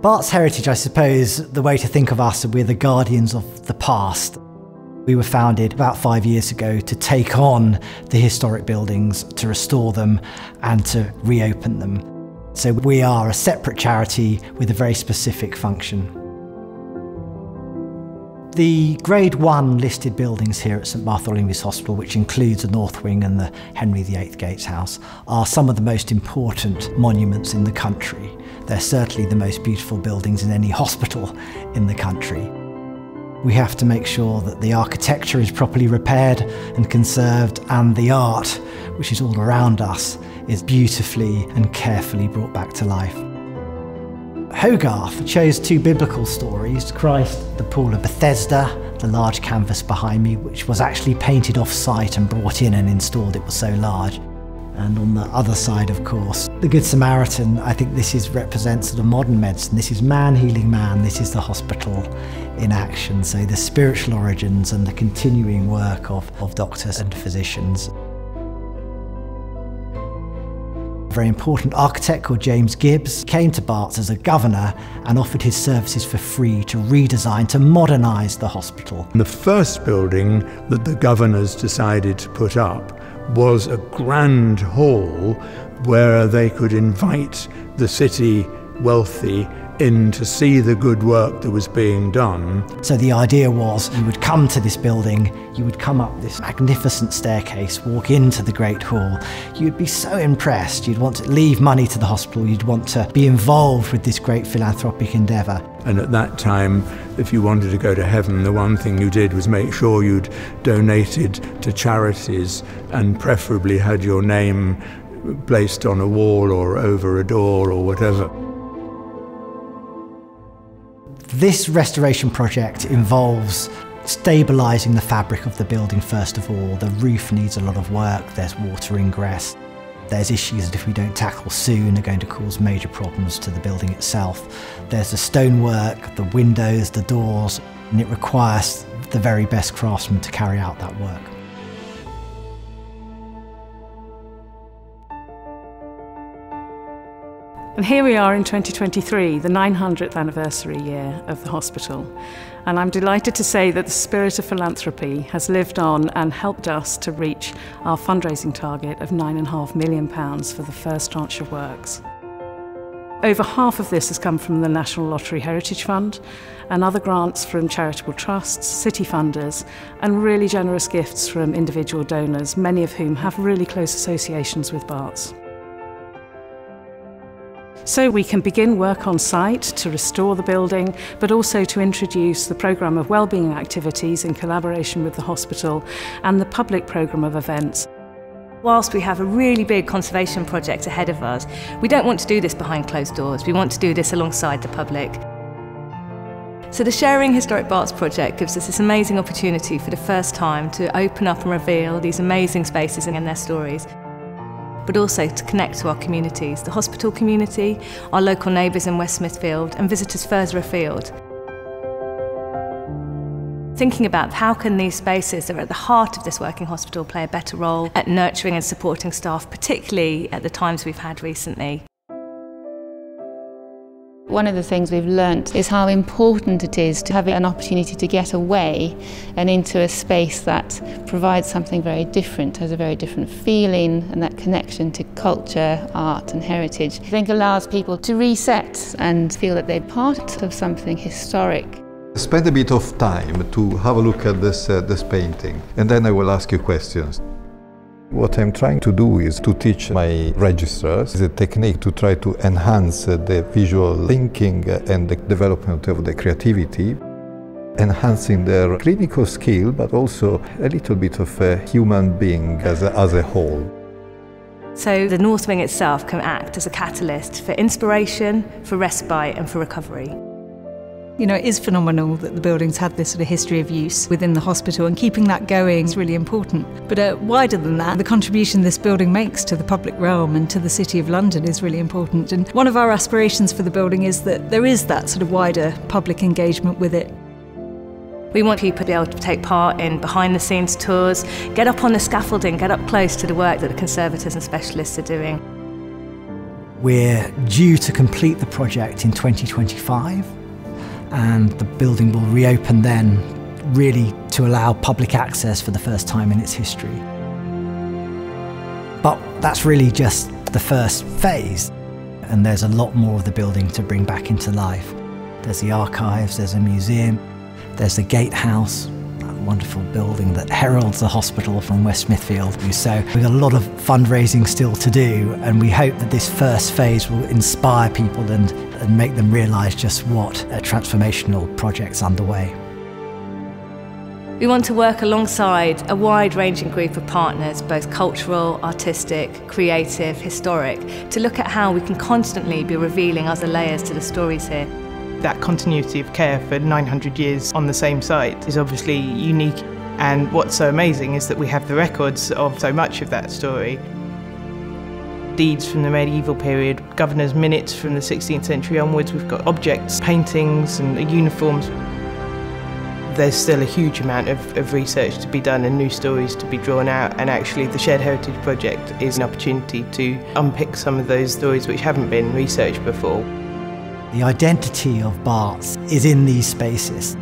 Barts Heritage, I suppose, the way to think of us, we're the guardians of the past. We were founded about five years ago to take on the historic buildings, to restore them, and to reopen them. So we are a separate charity with a very specific function. The Grade 1 listed buildings here at St Bartholomew's Hospital, which includes the North Wing and the Henry VIII Gatehouse, are some of the most important monuments in the country. They're certainly the most beautiful buildings in any hospital in the country. We have to make sure that the architecture is properly repaired and conserved, and the art, which is all around us, is beautifully and carefully brought back to life. Hogarth chose two biblical stories Christ, the Pool of Bethesda, the large canvas behind me, which was actually painted off site and brought in and installed, it was so large. And on the other side, of course, the Good Samaritan, I think this is represents the modern medicine. This is man healing man, this is the hospital in action. So the spiritual origins and the continuing work of, of doctors and physicians. Very important architect called James Gibbs came to Barts as a governor and offered his services for free to redesign, to modernise the hospital. The first building that the governors decided to put up was a grand hall where they could invite the city wealthy in to see the good work that was being done. So the idea was you would come to this building, you would come up this magnificent staircase, walk into the Great Hall. You'd be so impressed, you'd want to leave money to the hospital, you'd want to be involved with this great philanthropic endeavour. And at that time, if you wanted to go to heaven, the one thing you did was make sure you'd donated to charities and preferably had your name placed on a wall or over a door or whatever. This restoration project involves stabilising the fabric of the building first of all. The roof needs a lot of work, there's water ingress, there's issues that if we don't tackle soon are going to cause major problems to the building itself. There's the stonework, the windows, the doors, and it requires the very best craftsmen to carry out that work. And here we are in 2023, the 900th anniversary year of the hospital. And I'm delighted to say that the spirit of philanthropy has lived on and helped us to reach our fundraising target of £9.5 million for the first tranche of works. Over half of this has come from the National Lottery Heritage Fund and other grants from charitable trusts, city funders and really generous gifts from individual donors, many of whom have really close associations with Barts. So we can begin work on site to restore the building, but also to introduce the programme of wellbeing activities in collaboration with the hospital and the public programme of events. Whilst we have a really big conservation project ahead of us, we don't want to do this behind closed doors. We want to do this alongside the public. So the Sharing Historic Barts project gives us this amazing opportunity for the first time to open up and reveal these amazing spaces and their stories but also to connect to our communities, the hospital community, our local neighbours in West Smithfield and visitors further afield. Thinking about how can these spaces that are at the heart of this working hospital play a better role at nurturing and supporting staff, particularly at the times we've had recently. One of the things we've learnt is how important it is to have an opportunity to get away and into a space that provides something very different, has a very different feeling and that connection to culture, art and heritage. I think allows people to reset and feel that they're part of something historic. Spend a bit of time to have a look at this, uh, this painting and then I will ask you questions. What I'm trying to do is to teach my registrars the technique to try to enhance the visual thinking and the development of the creativity, enhancing their clinical skill, but also a little bit of a human being as a, as a whole. So the North Wing itself can act as a catalyst for inspiration, for respite and for recovery. You know, it is phenomenal that the buildings had this sort of history of use within the hospital, and keeping that going is really important. But uh, wider than that, the contribution this building makes to the public realm and to the City of London is really important. And one of our aspirations for the building is that there is that sort of wider public engagement with it. We want people to be able to take part in behind the scenes tours, get up on the scaffolding, get up close to the work that the conservators and specialists are doing. We're due to complete the project in 2025 and the building will reopen then really to allow public access for the first time in its history. But that's really just the first phase and there's a lot more of the building to bring back into life. There's the archives, there's a museum, there's the gatehouse, wonderful building that heralds the hospital from West Smithfield. So we've got a lot of fundraising still to do and we hope that this first phase will inspire people and, and make them realise just what a transformational project's underway. We want to work alongside a wide ranging group of partners, both cultural, artistic, creative, historic, to look at how we can constantly be revealing other layers to the stories here. That continuity of care for 900 years on the same site is obviously unique. And what's so amazing is that we have the records of so much of that story. Deeds from the medieval period, governor's minutes from the 16th century onwards, we've got objects, paintings, and uniforms there's still a huge amount of, of, research to be done and new stories to be drawn out and actually the Shared Heritage Project is an opportunity to unpick some of those stories which haven't been researched before. The identity of Barts is in these spaces.